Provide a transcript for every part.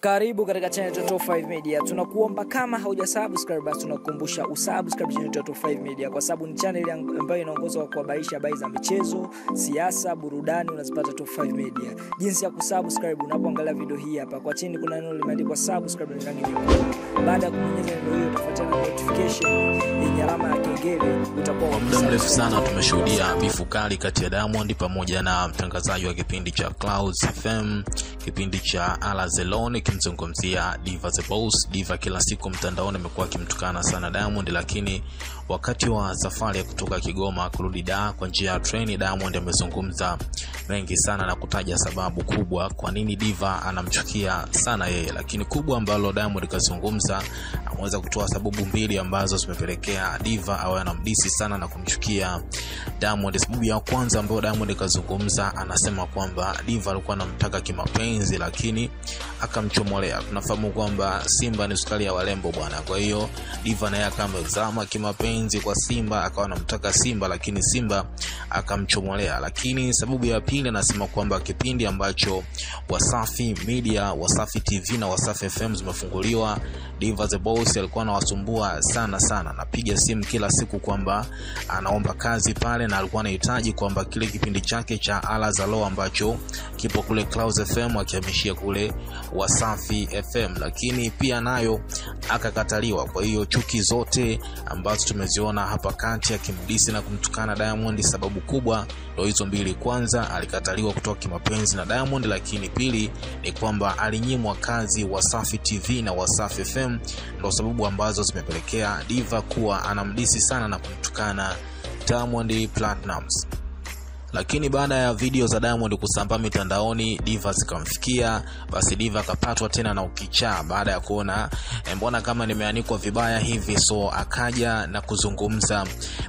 Karibu katika channel ya Top 5 Media. Tunakuomba kama hauja subscribe basi tunakukumbusha usubscribe channel ya Top 5 Media kwa sababu ni channel ambayo inaongozwa kwa kuhabarisha habari za michezo, siasa, burudani unazipata Top 5 Media. Jinsi ya kusubscribe unapoangalia video hii hapa. Kwa chini kuna neno limeandikwa subscribe na rangi nyekundu. Baada ya kubonyeza neno hilo utafuatana na notification yenye alama ya kengele utakuwa wa muda mrefu sana tumeshuhudia bifu kali kati ya Diamond pamoja na mtangazaji wa kipindi cha Clouds FM, kipindi cha Ala Zelone kimzungumzia Diva the Boss. Diva kila siku mtandaoni amekuwa akimtukana sana Diamond, lakini wakati wa safari ya kutoka Kigoma kurudi da kwa njia ya treni, Diamond amezungumza mengi sana na kutaja sababu kubwa kwa nini Diva anamchukia sana yeye, lakini kubwa ambalo Diamond kazungumza, ameweza kutoa sababu mbili ambazo zimepelekea Diva awe anamdisi sana na kumchukia Diamond. Sababu ya kwanza ambayo Diamond kazungumza, anasema kwamba Diva alikuwa anamtaka kimapenzi, lakini akamchomolea. Tunafahamu kwamba Simba ni sukari ya walembo bwana, kwa hiyo Diva naye akamezama kimapenzi kwa Simba, akawa anamtaka Simba, lakini Simba akamchomolea. Lakini sababu ya pili, anasema kwamba kipindi ambacho Wasafi Media, Wasafi TV na Wasafi FM zimefunguliwa, Diva the Boss alikuwa anawasumbua sana sana, napiga simu kila siku kwamba anaomba kazi pale, na alikuwa anahitaji kwamba kile kipindi chake cha Ala za Lo ambacho kipo kule Clouds FM akihamishia kule Wasafi FM, lakini pia nayo akakataliwa. Kwa hiyo chuki zote ambazo tumeziona hapa kati akimdisi na kumtukana Diamond, sababu kubwa ndio hizo mbili. Kwanza alikataliwa kutoka kimapenzi na Diamond, lakini pili ni kwamba alinyimwa kazi Wasafi TV na Wasafi FM, Ndo sababu ambazo zimepelekea Diva kuwa anamdisi sana na kumtukana Diamond Platnumz lakini baada ya video za Diamond kusambaa mitandaoni, Diva zikamfikia. Basi Diva akapatwa tena na ukichaa baada ya kuona mbona kama nimeanikwa vibaya hivi, so akaja na kuzungumza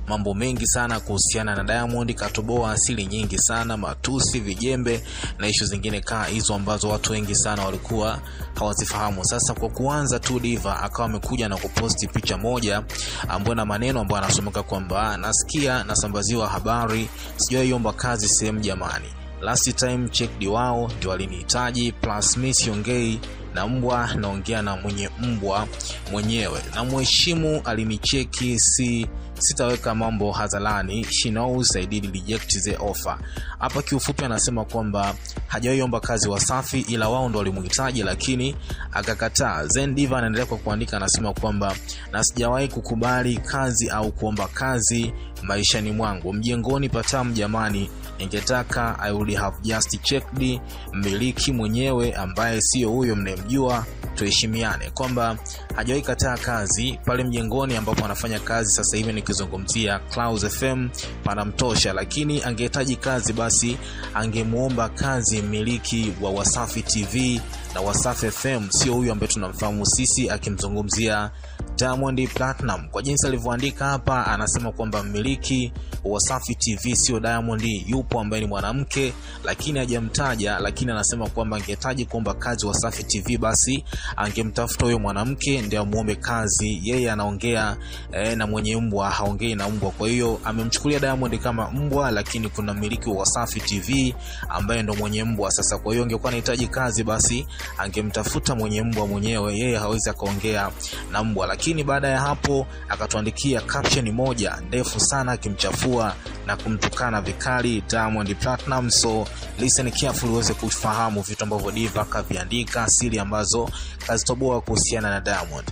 mambo mengi sana kuhusiana na Diamond. Katoboa asili nyingi sana, matusi, vijembe na ishu zingine kaa hizo ambazo watu wengi sana walikuwa hawazifahamu. Sasa kwa kuanza tu, Diva akawa amekuja na kuposti picha moja ambayo na maneno ambayo anasomeka kwamba nasikia nasambaziwa habari, sijaiomba kazi sehemu jamani. Last time checked wao ndio walinihitaji, plus mi siongei na mbwa, naongea na mwenye mbwa mwenyewe, na mheshimu alinicheki, si sitaweka mambo hadharani. She knows I did reject the offer. Hapa kiufupi anasema kwamba hajawahi omba kazi Wasafi, ila wao ndo walimhitaji lakini akakataa. Then Diva anaendelea kwa kuandika, anasema kwamba na sijawahi kukubali kazi au kuomba kazi maishani mwangu. Mjengoni patamu jamani, ningetaka I would have just checked. Mmiliki mwenyewe ambaye sio huyo mnayemjua, tuheshimiane, kwamba hajawahi kataa kazi pale mjengoni ambapo anafanya kazi sasa hivi. Nikizungumzia Clouds FM panamtosha, lakini angehitaji kazi basi angemwomba kazi mmiliki wa Wasafi TV na Wasafi FM, sio huyo ambaye tunamfahamu sisi, akimzungumzia Diamond Platinum. Kwa jinsi alivyoandika hapa, anasema kwamba mmiliki wa Wasafi TV sio Diamond, yupo ambaye ni mwanamke, lakini hajamtaja, lakini anasema kwamba angehitaji kuomba kazi Wasafi TV, basi angemtafuta huyo mwanamke ndio amuombe kazi. Yeye anaongea eh, na mwenye mbwa, haongei na mbwa. Kwa hiyo amemchukulia Diamond kama mbwa, lakini kuna mmiliki wa Wasafi TV ambaye ndo mwenye mbwa. Sasa kwa hiyo angekuwa anahitaji kazi, basi angemtafuta mwenye mbwa mwenyewe, yeye hawezi akaongea na mbwa. Lakini baada ya hapo akatuandikia caption moja ndefu sana akimchafua na kumtukana vikali Diamond Platinum. So listen carefully uweze kufahamu vitu ambavyo Diva kaviandika, siri ambazo kazitoboa kuhusiana na Diamond.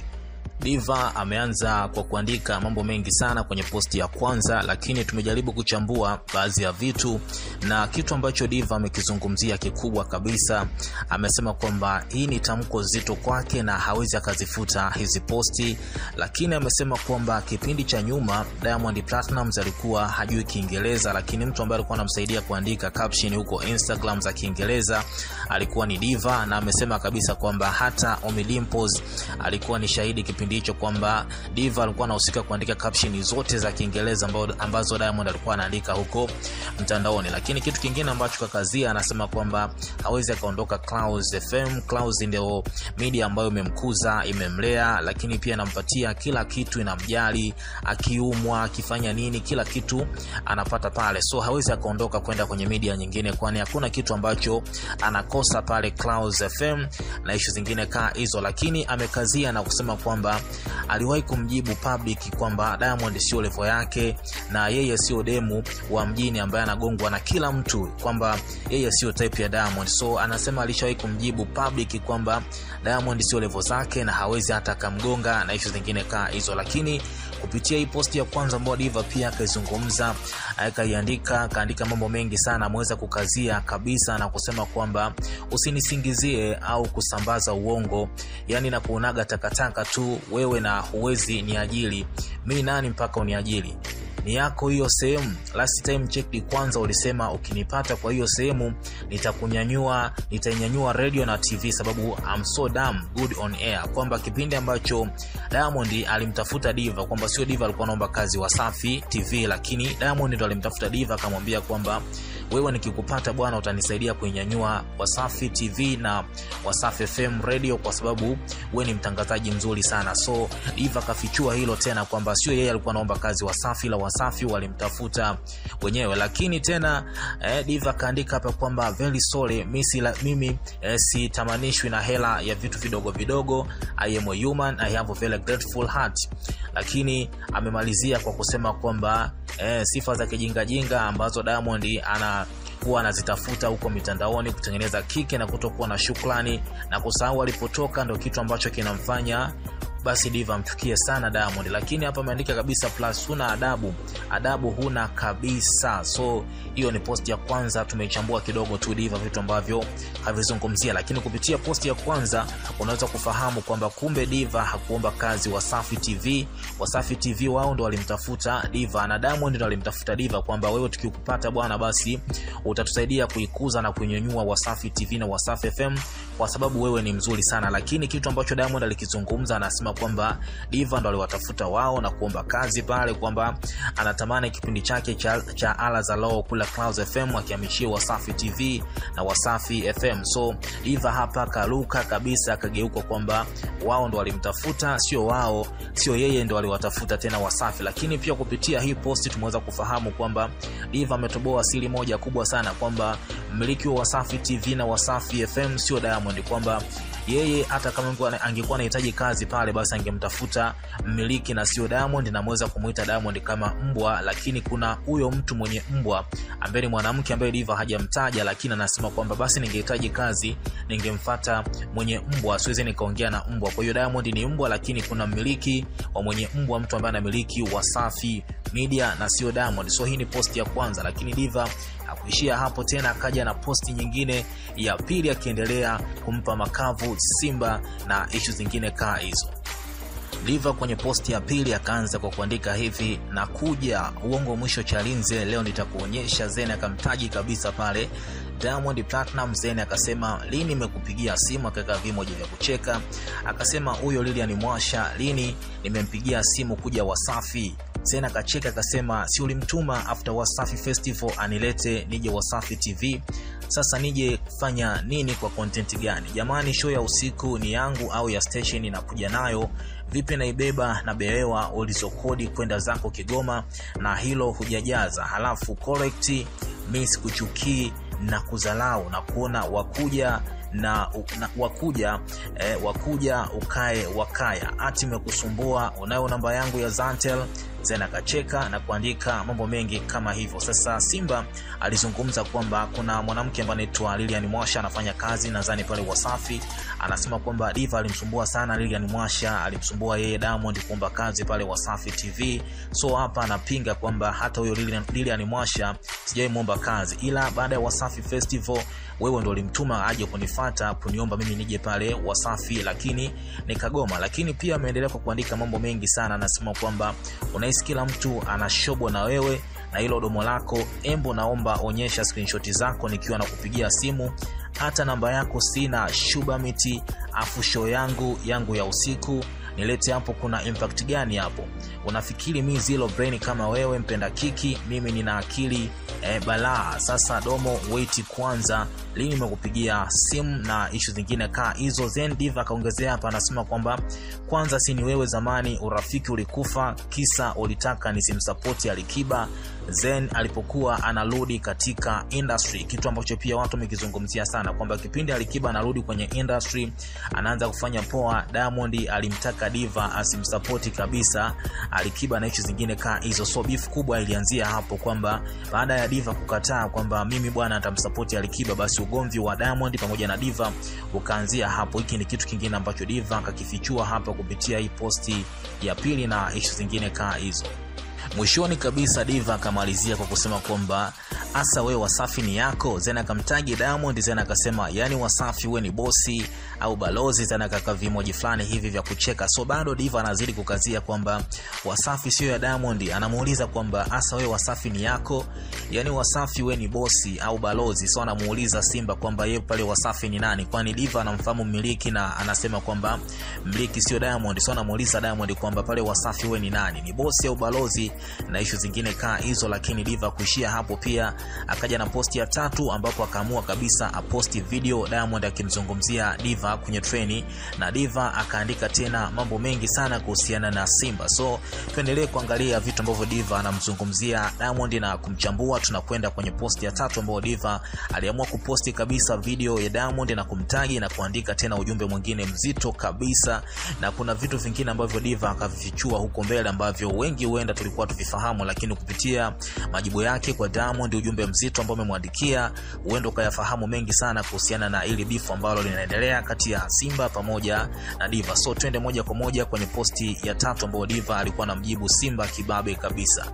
Diva ameanza kwa kuandika mambo mengi sana kwenye posti ya kwanza, lakini tumejaribu kuchambua baadhi ya vitu, na kitu ambacho Diva amekizungumzia kikubwa kabisa, amesema kwamba hii ni tamko zito kwake na hawezi akazifuta hizi posti, lakini amesema kwamba kipindi cha nyuma Diamond Platnumz alikuwa hajui Kiingereza, lakini mtu ambaye alikuwa anamsaidia kuandika caption huko Instagram za Kiingereza alikuwa ni Diva, na amesema kabisa kwamba hata Ommy Dimpoz alikuwa ni shahidi kipindi kipindi hicho kwamba Diva alikuwa anahusika kuandika caption zote za Kiingereza ambazo Diamond alikuwa anaandika huko mtandaoni. Lakini kitu kingine ambacho kakazia, anasema kwamba hawezi akaondoka Clouds FM. Clouds ndio media ambayo imemkuza, imemlea, lakini pia inampatia kila kitu, inamjali, akiumwa, akifanya nini, kila kitu anapata pale, so hawezi akaondoka kwenda kwenye media nyingine, kwani hakuna kitu ambacho anakosa pale Clouds FM na ishu zingine kaa hizo. Lakini amekazia na kusema kwamba aliwahi kumjibu public kwamba Diamond sio level yake na yeye sio demu wa mjini ambaye anagongwa na kila mtu, kwamba yeye sio type ya Diamond. So anasema alishawahi kumjibu public kwamba Diamond sio levo zake na hawezi hata akamgonga na ishu zingine kaa hizo, lakini kupitia hii posti ya kwanza ambayo Diva pia akaizungumza, akaiandika, akaandika mambo mengi sana, ameweza kukazia kabisa na kusema kwamba usinisingizie au kusambaza uongo, yani na kuonaga takataka tu wewe na huwezi niajili mimi. Nani mpaka uniajili? Ni yako hiyo sehemu. Last time check kwanza ulisema ukinipata kwa hiyo sehemu nitakunyanyua, nitainyanyua radio na TV sababu I'm so damn good on air, kwamba kipindi ambacho Diamond alimtafuta Diva kwamba sio Diva alikuwa anaomba kazi Wasafi TV, lakini Diamond ndo alimtafuta Diva akamwambia kwamba wewe nikikupata bwana utanisaidia kuinyanyua Wasafi TV na Wasafi FM radio kwa sababu wewe ni mtangazaji mzuri sana. So Iva kafichua hilo tena kwamba sio yeye alikuwa anaomba kazi Wasafi, la Wasafi walimtafuta wenyewe. Lakini tena eh, Diva kaandika hapa kwamba very sorry misi la, mimi eh, sitamanishwi na hela ya vitu vidogo vidogo. I am a human, I have a very grateful heart. Lakini amemalizia kwa kusema kwamba eh, sifa za kijingajinga ambazo Diamond ana kuwa anazitafuta huko mitandaoni kutengeneza kike na kutokuwa na shukrani na kusahau alipotoka, ndo kitu ambacho kinamfanya basi Diva amchukie sana Diamond. Lakini hapa ameandika kabisa plus huna adabu, adabu huna kabisa. So hiyo ni post ya kwanza, tumeichambua kidogo tu Diva vitu ambavyo havizungumzia, lakini kupitia post ya kwanza unaweza kufahamu kwamba kumbe Diva hakuomba kazi Wasafi TV. Wasafi TV wao ndo walimtafuta Diva na Diamond ndo alimtafuta Diva kwamba wewe tukikupata bwana, basi utatusaidia kuikuza na kuinyanyua Wasafi TV na Wasafi FM kwa sababu wewe ni mzuri sana. Lakini kitu ambacho Diamond alikizungumza, anasema kwamba Diva ndo aliwatafuta wao na kuomba kazi pale, kwamba anatamani kipindi chake cha, cha ala za low kula Clouds FM akihamishia Wasafi TV na Wasafi FM. So Diva hapa karuka kabisa, akageuka kwamba wao ndo walimtafuta, sio wao, sio yeye ndo aliwatafuta tena Wasafi. Lakini pia kupitia hii posti tumeweza kufahamu kwamba Diva ametoboa siri moja kubwa sana kwamba mmiliki wa Wasafi TV na Wasafi FM sio Diamond, kwamba yeye hata kama angekuwa anahitaji kazi pale, basi angemtafuta mmiliki na sio Diamond, na ameweza kumuita Diamond kama mbwa. Lakini kuna huyo mtu mwenye mbwa ambaye ni mwanamke ambaye Diva hajamtaja, lakini anasema kwamba basi ningehitaji kazi ningemfata mwenye mbwa, siwezi nikaongea na mbwa. Kwa hiyo Diamond ni mbwa, lakini kuna mmiliki wa mwenye mbwa, mtu ambaye anamiliki Wasafi Media na sio Diamond. So hii ni post ya kwanza, lakini Diva hakuishia hapo tena, akaja na posti nyingine ya pili akiendelea kumpa makavu Simba na ishu zingine kaa hizo. Liva kwenye posti ya pili akaanza kwa kuandika hivi: na kuja uongo mwisho Chalinze, leo nitakuonyesha. Zeni akamtaji kabisa pale Diamond Platinum. Zeni akasema lini nimekupigia simu, akaweka vimoja vya kucheka, akasema huyo Lilian Mwasha, lini nimempigia simu kuja Wasafi Zeni kacheka akasema, si ulimtuma after Wasafi Festival anilete nije Wasafi TV? Sasa nije kufanya nini? Kwa content gani jamani? Show ya usiku ni yangu au ya station inakuja nayo vipi? Naibeba na behewa ulizokodi kwenda zako Kigoma na hilo hujajaza, halafu correct miss sikuchukii na kuzalau na kuona wakuja na, na wakuja eh, wakuja ukae wakaya ati imekusumbua unayo namba yangu ya Zantel. Zena akacheka na kuandika mambo mengi kama hivyo. Sasa Simba alizungumza kwamba kuna mwanamke ambaye anaitwa Lilian Mwasha anafanya kazi nadhani pale Wasafi, anasema kwamba Diva alimsumbua sana Lilian Mwasha, alimsumbua yeye Diamond kuomba kazi pale Wasafi TV. So hapa anapinga kwamba hata huyo Lilian, Lilian Mwasha sijawahi muomba kazi, ila baada ya Wasafi Festival wewe ndo ulimtuma aje kunifata kuniomba mimi nije pale Wasafi, lakini nikagoma. Lakini pia ameendelea kwa kuandika mambo mengi sana, anasema kwamba unahisi kila mtu anashobwa na wewe na hilo domo lako. Embo, naomba onyesha screenshot zako nikiwa nakupigia simu, hata namba yako sina. Shuba miti afu show yangu yangu ya usiku nilete hapo kuna impact gani hapo? Unafikiri mi zero brain kama wewe mpenda kiki mimi nina akili eh, balaa. Sasa domo wait kwanza. Lini nimekupigia simu na ishu zingine kaa hizo? Then diva akaongezea hapa anasema kwamba kwanza si ni wewe zamani urafiki ulikufa kisa ulitaka ni nisimsapoti alikiba zen alipokuwa anarudi katika industry kitu ambacho pia watu wamekizungumzia sana kwamba kipindi alikiba anarudi kwenye industry anaanza kufanya poa diamond alimtaka diva asimsapoti kabisa. Alikiba na ishi zingine kaa hizo. So beef kubwa ilianzia hapo kwamba baada ya diva kukataa kwamba mimi bwana atamsapoti alikiba basi ugomvi wa diamond pamoja na diva ukaanzia hapo. Hiki ni kitu kingine ambacho diva akakifichua hapa kupitia hii posti ya pili na ishu zingine kaa hizo mwishoni kabisa diva akamalizia kwa kusema kwamba hasa wewe wasafi ni yako? Zena akamtagi diamond zena akasema yani wasafi we ni bosi au balozi? Zena akaka vimoji fulani hivi vya kucheka. So bado diva anazidi kukazia kwamba wasafi sio ya diamond. Anamuuliza kwamba hasa wewe wasafi ni yako? Yani wasafi we ni bosi au balozi? So anamuuliza simba kwamba yeye pale wasafi ni nani? Kwani diva anamfahamu mmiliki na anasema kwamba mmiliki sio diamond. So anamuuliza diamond kwamba pale wasafi we ni nani? Ni bosi au balozi na ishu zingine kaa hizo lakini diva kuishia hapo pia akaja na posti ya tatu ambapo akaamua kabisa aposti video diamond akimzungumzia diva kwenye treni na diva akaandika tena mambo mengi sana kuhusiana na simba. So tuendelee kuangalia vitu ambavyo diva anamzungumzia diamond na kumchambua. Tunakwenda kwenye posti ya tatu ambayo diva aliamua kuposti kabisa video ya diamond na kumtagi na kuandika tena ujumbe mwingine mzito kabisa. Na kuna vitu vingine ambavyo diva akavifichua huko mbele ambavyo wengi huenda tulikuwa tuvifahamu lakini kupitia majibu yake kwa diamond ujumbe mzito ambao amemwandikia huenda ukayafahamu mengi sana kuhusiana na ili bifu ambalo linaendelea kati ya simba pamoja na diva. So twende moja kwa moja kwenye posti ya tatu ambayo diva alikuwa anamjibu simba kibabe kabisa.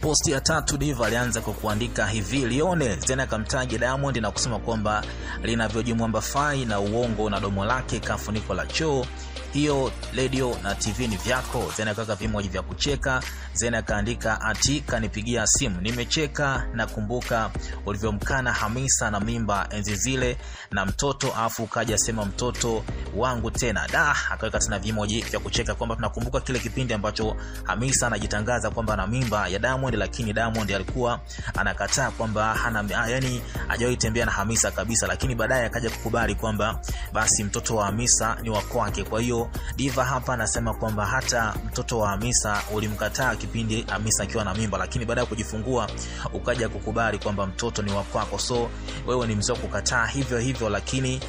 Posti ya tatu diva alianza kwa kuandika hivi lione tena akamtaja diamond na kusema kwamba linavyojimwamba fai na uongo na domo lake kafuniko la choo hiyo redio na tv ni vyako. Zena akaweka vimoji vya kucheka. Zena akaandika ati kanipigia simu. Nimecheka nakumbuka ulivyomkana hamisa na mimba enzi zile na mtoto afu ukaja sema mtoto wangu tena. Da akaweka tena vimoji vya kucheka kwamba tunakumbuka kile kipindi ambacho hamisa anajitangaza kwamba ana mimba ya diamond lakini diamond alikuwa anakataa kwamba hana yani hajawahi tembea na hamisa kabisa lakini baadaye akaja kukubali kwamba basi mtoto wa hamisa ni wa kwake. Kwa hiyo diva hapa anasema kwamba hata mtoto wa hamisa ulimkataa kipindi hamisa akiwa na mimba lakini baada ya kujifungua ukaja kukubali kwamba mtoto ni wa kwako. So wewe ni mzee kukataa hivyo hivyo lakini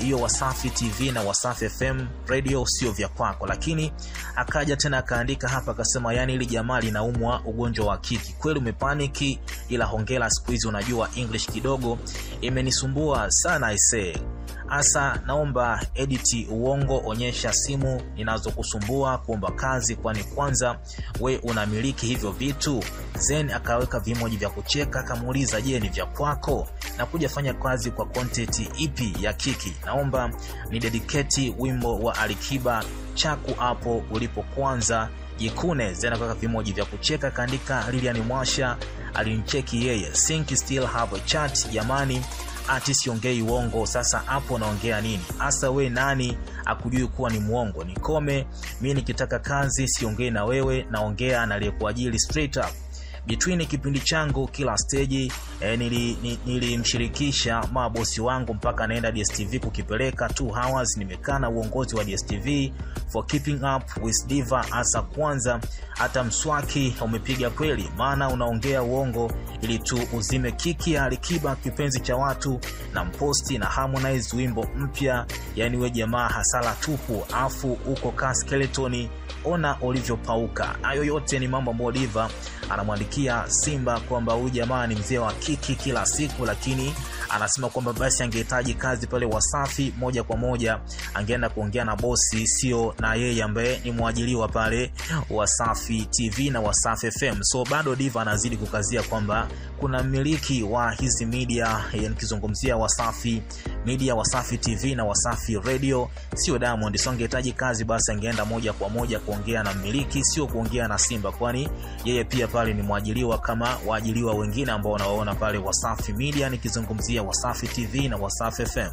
hiyo eh, wasafi tv na wasafi fm radio sio vya kwako. Lakini akaja tena akaandika hapa akasema yani ili jamaa linaumwa ugonjwa wa kiki. Kweli umepaniki ila hongera, siku hizi unajua english kidogo imenisumbua sana isee hasa naomba editi uongo onyesha simu ninazokusumbua kuomba kazi kwani kwanza we unamiliki hivyo vitu. Zen akaweka vimoji vya kucheka akamuuliza je ni vya kwako? Na kuja fanya kazi kwa kontenti ipi ya kiki? Naomba ni dediketi wimbo wa alikiba chaku hapo ulipo kwanza. Jikune zen akaweka vimoji vya kucheka kaandika lilian mwasha alimcheki yeye. Sink still have a chat jamani ati siongei uongo sasa hapo naongea nini? Hasa we nani akujui kuwa ni mwongo? Nikome mi nikitaka kazi siongei na wewe naongea na aliyekuajili straight up between kipindi changu kila steji eh, nilimshirikisha nili, mabosi wangu mpaka naenda dstv kukipeleka. 2 hours nimekaa na uongozi wa dstv for keeping up with diva hasa kwanza. Hata mswaki umepiga kweli maana unaongea uongo ili tu uzime kiki ya alikiba kipenzi cha watu na mposti na harmonize wimbo mpya. Yani we jamaa hasala tupu afu uko ka skeletoni ona ulivyopauka. Hayo yote ni mambo ambayo diva anamwandikia simba kwamba huyu jamaa ni mzee wa kiki kila siku lakini anasema kwamba basi angehitaji kazi pale wasafi moja kwa moja angeenda kuongea na bosi sio na yeye ambaye ni mwajiliwa pale wasafi tv na wasafi fm so bado diva anazidi kukazia kwamba kuna mmiliki wa hizi media nikizungumzia wasafi media wasafi tv na wasafi radio. Sio diamond so angehitaji kazi basi angeenda moja kwa moja kuongea na mmiliki sio kuongea na simba kwani yeye pia pale ni mwajiliwa kama waajiliwa wengine ambao wanawaona pale wasafi media. Nikizungumzia wasafi tv na wasafi fm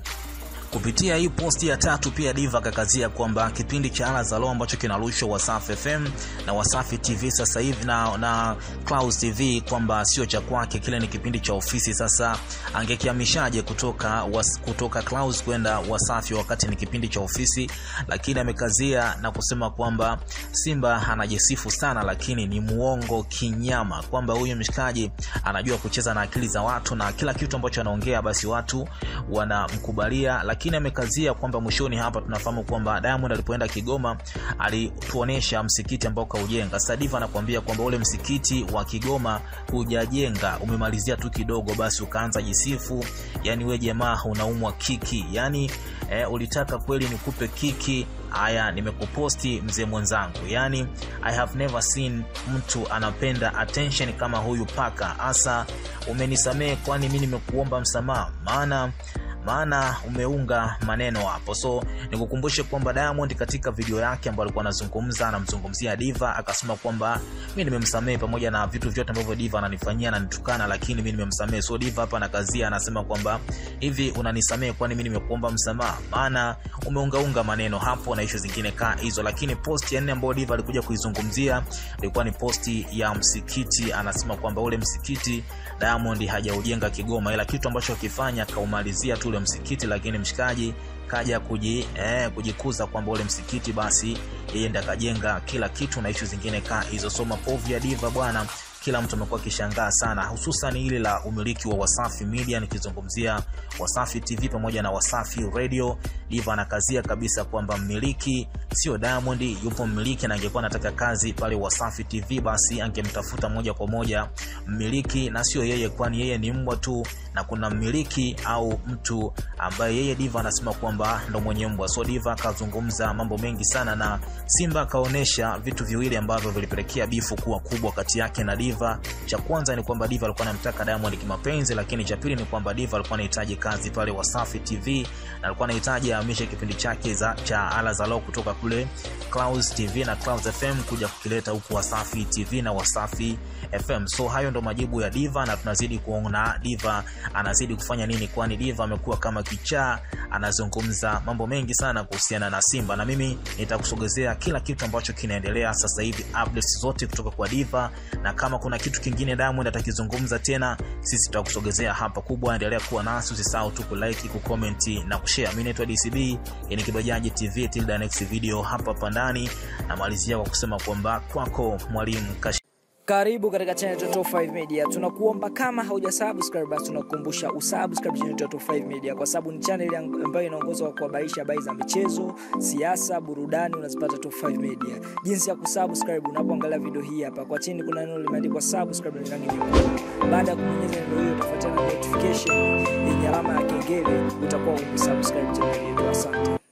Kupitia hii posti ya tatu, pia Diva akakazia kwamba kipindi cha Ala za loo ambacho kinarushwa Wasafi FM na Wasafi TV sasa hivi na, na Clouds TV kwamba sio cha kwake, kile ni kipindi cha ofisi. Sasa angekiamishaje kutoka was, kutoka Clouds kwenda Wasafi wakati ni kipindi cha ofisi? Lakini amekazia na kusema kwamba Simba anajisifu sana, lakini ni muongo kinyama, kwamba huyu mshikaji anajua kucheza na akili za watu na kila kitu ambacho anaongea basi watu wanamkubalia. Lakini amekazia kwamba mwishoni hapa tunafahamu kwamba Diamond alipoenda Kigoma alituonesha msikiti ambao kaujenga. Sasa Diva anakuambia kwamba ule msikiti wa Kigoma hujajenga, umemalizia tu kidogo, basi ukaanza jisifu. Yani we jamaa unaumwa kiki, yani e, ulitaka kweli nikupe kiki Haya, nimekuposti mzee mwenzangu, yani I have never seen mtu anapenda attention kama huyu paka. Hasa umenisamehe, kwani mi nimekuomba msamaha, maana maana umeunga maneno hapo. So nikukumbushe kwamba Diamond katika video yake ambayo alikuwa anazungumza anamzungumzia Diva akasema kwamba mi nimemsamehe pamoja na vitu vyote ambavyo Diva ananifanyia ananitukana, lakini mi nimemsamehe. So Diva hapa anakazia, anasema kwamba hivi unanisamehe kwani mi nimekuomba msamaha, maana umeungaunga maneno hapo na ishu zingine kaa hizo. Lakini post ya nne ambayo Diva alikuja kuizungumzia ilikuwa ni posti ya msikiti. Anasema kwamba ule msikiti Diamond hajaujenga Kigoma, ila kitu ambacho akifanya kaumalizia tu ule msikiti, lakini mshikaji kaja kuji, eh, kujikuza kwamba ule msikiti basi yeye ndiye akajenga kila kitu na ishu zingine ka hizo. Soma povu ya Diva bwana kila mtu amekuwa akishangaa sana, hususan ile la umiliki wa Wasafi Media, nikizungumzia Wasafi TV pamoja na Wasafi Radio. Diva anakazia kabisa kwamba mmiliki sio Diamond, yupo mmiliki, na angekuwa anataka kazi pale Wasafi TV basi angemtafuta moja kwa moja mmiliki na sio yeye, kwani yeye ni mbwa tu, na kuna mmiliki au mtu ambaye yeye Diva anasema kwamba ndo mwenye mbwa. So Diva akazungumza mambo mengi sana, na Simba akaonyesha vitu viwili ambavyo vilipelekea bifu kuwa kubwa kati yake na Diva. Cha kwanza ni kwamba Diva alikuwa anamtaka Diamond kimapenzi, lakini cha pili ni kwamba Diva alikuwa anahitaji kazi pale Wasafi TV na alikuwa anahitaji ahamishe kipindi chake za cha Ala za Low kutoka kule Clouds TV na Clouds FM kuja kukileta huku Wasafi TV na Wasafi FM. So hayo ndo majibu ya Diva na tunazidi kuona Diva anazidi kufanya nini, kwani Diva amekuwa kama kichaa, anazungumza mambo mengi sana kuhusiana na Simba, na mimi nitakusogezea kila kitu ambacho kinaendelea sasa hivi, updates zote kutoka kwa Diva, na kama kuna kitu kingine Diamond atakizungumza tena, sisi tutakusogezea hapa. Kubwa, endelea kuwa nasi, usisahau tu kulike, kucomment na kushare. Mimi naitwa DCB, ni Kibajaji TV, till the next video hapa hapa ndani. Namalizia kwa kusema kwamba kwako mwalimu Karibu katika channel Top 5 Media. Tunakuomba kama hauja subscribe basi tunakukumbusha usubscribe channel Top 5 Media kwa sababu ni channel ambayo inaongozwa kwa kuhabarisha habari za michezo, siasa, burudani unazipata Top 5 Media. Jinsi ya kusubscribe unapoangalia video hii hapa. Kwa chini kuna neno limeandikwa subscribe na rangi nyekundu. Baada ya kubonyeza neno hilo utafuatana na notification yenye alama ya kengele utakuwa umesubscribe channel yetu. Asante.